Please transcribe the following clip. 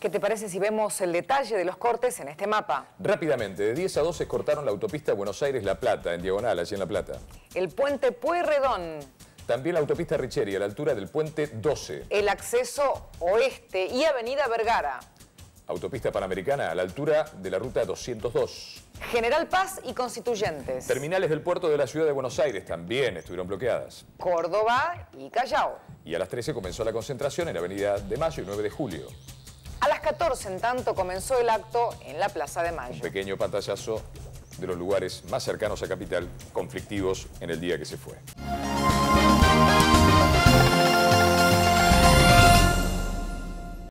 ¿Qué te parece si vemos el detalle de los cortes en este mapa? Rápidamente, de 10 a 12 cortaron la autopista Buenos Aires-La Plata, en diagonal, allí en La Plata. El puente Pueyrredón. También la autopista Richeri, a la altura del puente 12. El acceso oeste y avenida Vergara. Autopista Panamericana, a la altura de la ruta 202. General Paz y Constituyentes. Terminales del puerto de la ciudad de Buenos Aires también estuvieron bloqueadas. Córdoba y Callao. Y a las 13 comenzó la concentración en la avenida de Mayo y 9 de Julio. A las 14, en tanto, comenzó el acto en la Plaza de Mayo. Un pequeño pantallazo de los lugares más cercanos a Capital, conflictivos en el día que se fue.